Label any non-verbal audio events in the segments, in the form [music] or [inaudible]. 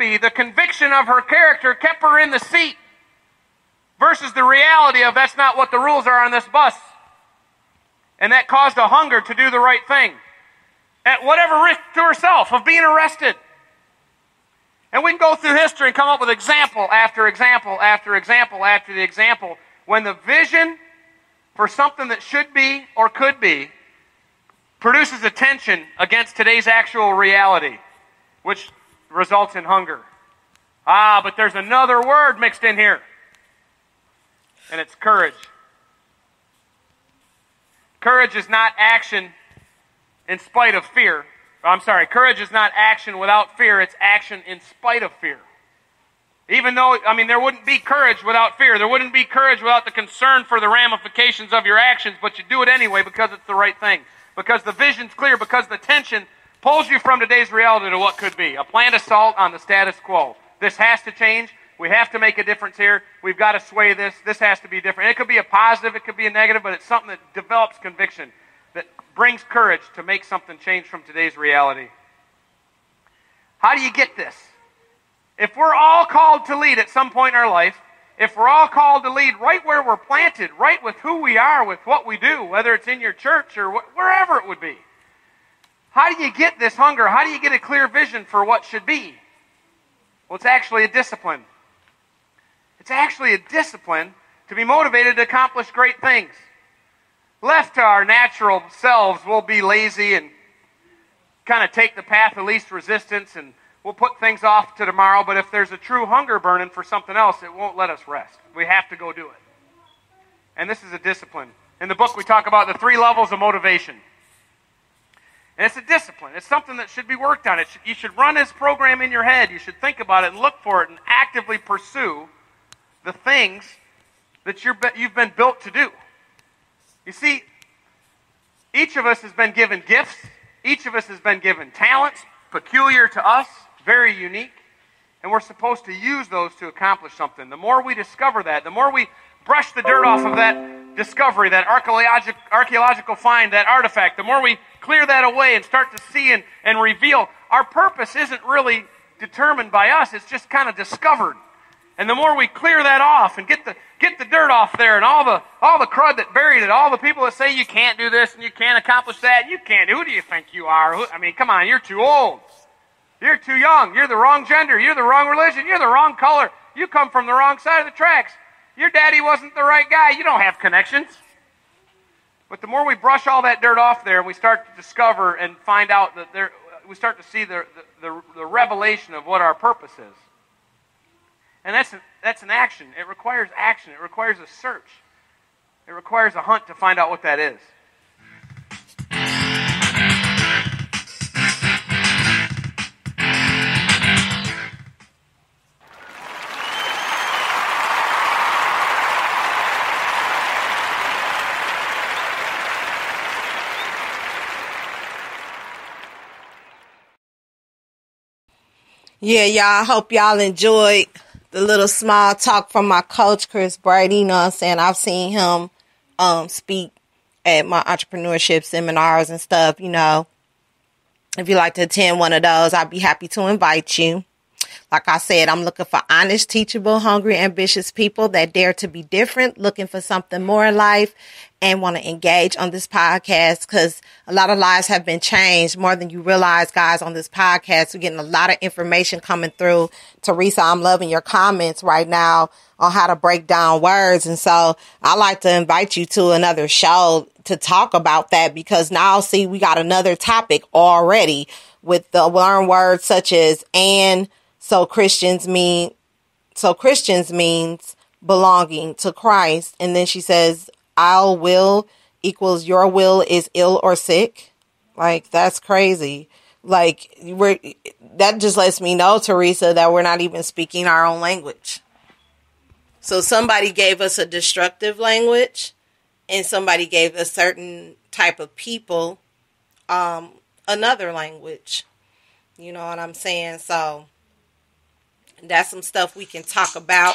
be, the conviction of her character kept her in the seat versus the reality of that's not what the rules are on this bus. And that caused a hunger to do the right thing at whatever risk to herself of being arrested. And we can go through history and come up with example after example after example after the example when the vision for something that should be or could be produces a tension against today's actual reality, which results in hunger. Ah, but there's another word mixed in here, and it's courage. Courage is not action in spite of fear. I'm sorry, courage is not action without fear, it's action in spite of fear. Even though, I mean, there wouldn't be courage without fear. There wouldn't be courage without the concern for the ramifications of your actions, but you do it anyway because it's the right thing. Because the vision's clear, because the tension pulls you from today's reality to what could be. A planned assault on the status quo. This has to change. We have to make a difference here. We've got to sway this. This has to be different. It could be a positive, it could be a negative, but it's something that develops conviction, that brings courage to make something change from today's reality. How do you get this? If we're all called to lead at some point in our life, if we're all called to lead right where we're planted, right with who we are, with what we do, whether it's in your church or wh- wherever it would be, how do you get this hunger? How do you get a clear vision for what should be? Well, it's actually a discipline. It's actually a discipline to be motivated to accomplish great things. Left to our natural selves, we'll be lazy and kind of take the path of least resistance and we'll put things off to tomorrow. But if there's a true hunger burning for something else, it won't let us rest. We have to go do it. And this is a discipline. In the book, we talk about the three levels of motivation. And it's a discipline. It's something that should be worked on. Should, you should run this program in your head. You should think about it and look for it and actively pursue the things that you're, you've been built to do. You see, each of us has been given gifts. Each of us has been given talents peculiar to us, very unique. And we're supposed to use those to accomplish something. The more we discover that, the more we brush the dirt off of that discovery, that archaeological find, that artifact, the more we clear that away and start to see and, and reveal, our purpose isn't really determined by us, it's just kind of discovered. And the more we clear that off and get the get the dirt off there and all the all the crud that buried it, all the people that say you can't do this and you can't accomplish that, you can't. Who do you think you are? Who, I mean, come on, you're too old. You're too young. You're the wrong gender. You're the wrong religion. You're the wrong color. You come from the wrong side of the tracks. Your daddy wasn't the right guy. You don't have connections. But the more we brush all that dirt off there we start to discover and find out that there, we start to see the, the, the, revelation of what our purpose is. And that's that's an action. It requires action. It requires a search. It requires a hunt to find out what that is. Yeah, y'all. I hope y'all enjoyed the little small talk from my coach, Chris Brady. You know I'm saying? I've seen him um, speak at my entrepreneurship seminars and stuff, you know. If you like to attend one of those, I'd be happy to invite you. Like I said, I'm looking for honest, teachable, hungry, ambitious people that dare to be different, looking for something more in life and want to engage on this podcast because a lot of lives have been changed more than you realize, guys, on this podcast. We're getting a lot of information coming through. Theresa, I'm loving your comments right now on how to break down words. And so I like to invite you to another show to talk about that because now see, we got another topic already with the learn words such as and so Christians mean, so Christians means belonging to Christ. And then she says, I'll will equals your will is ill or sick. Like that's crazy. Like we're, that just lets me know, Theresa, that we're not even speaking our own language. So somebody gave us a destructive language and somebody gave a certain type of people um, another language. You know what I'm saying? So that's some stuff we can talk about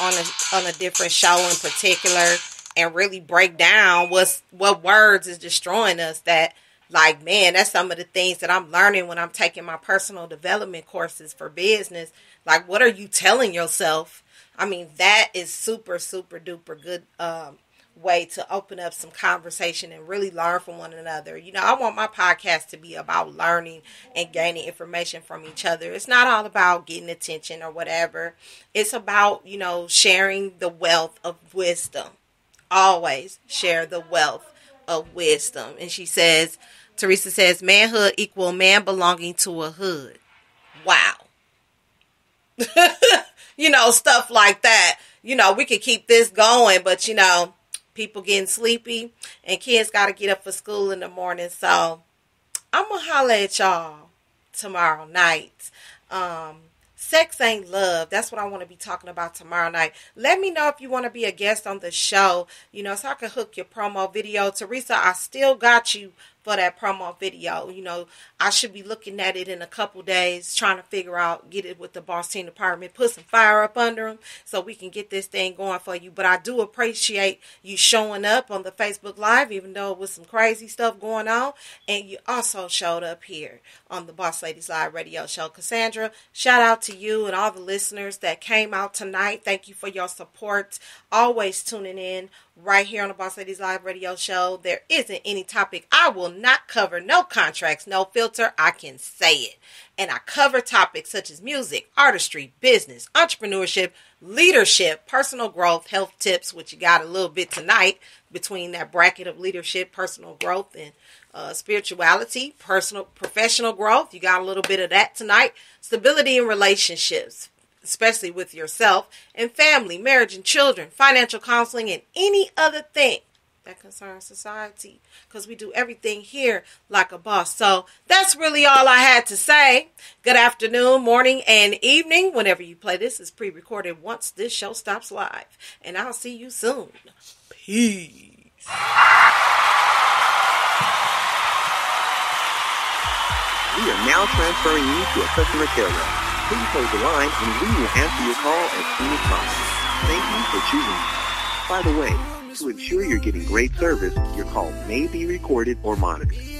on a on a different show in particular and really break down what's what words is destroying us that like, man, that's some of the things that I'm learning when I'm taking my personal development courses for business. Like, what are you telling yourself? I mean, that is super, super duper good um, way to open up some conversation and really learn from one another. You know, I want my podcast to be about learning and gaining information from each other. It's not all about getting attention or whatever. It's about, you know, sharing the wealth of wisdom. Always share the wealth of wisdom. And she says, Theresa says, manhood equal man belonging to a hood. Wow. [laughs] you know, stuff like that. You know, we could keep this going, but you know, people getting sleepy and kids got to get up for school in the morning. So I'm going to holler at y'all tomorrow night. Um, Sex ain't love. That's what I want to be talking about tomorrow night. Let me know if you want to be a guest on the show, you know, so I can hook your promo video. Theresa, I still got you for that promo video. You know, I should be looking at it in a couple days, trying to figure out, get it with the boss team department, put some fire up under them so we can get this thing going for you. But I do appreciate you showing up on the Facebook Live, even though it was some crazy stuff going on. And you also showed up here on the Boss Ladies Live radio show. Cassandra, shout out to you and all the listeners that came out tonight. Thank you for your support. Always tuning in right here on the Boss Ladies Live radio show. There isn't any topic I will not cover. No contracts, no filter. I can say it. And I cover topics such as music, artistry, business, entrepreneurship, leadership, personal growth, health tips, which you got a little bit tonight between that bracket of leadership, personal growth, and uh, spirituality, personal, professional growth. You got a little bit of that tonight. Stability in relationships, especially with yourself and family, marriage and children, financial counseling, and any other thing that concerns society because we do everything here like a boss. So that's really all I had to say. Good afternoon, morning, and evening. Whenever you play this is pre-recorded once this show stops live. And I'll see you soon. Peace. We are now transferring you to a customer care rep. Please hold the line and we will answer your call as soon as possible. Thank you for choosing. By the way, to ensure you're getting great service, your call may be recorded or monitored.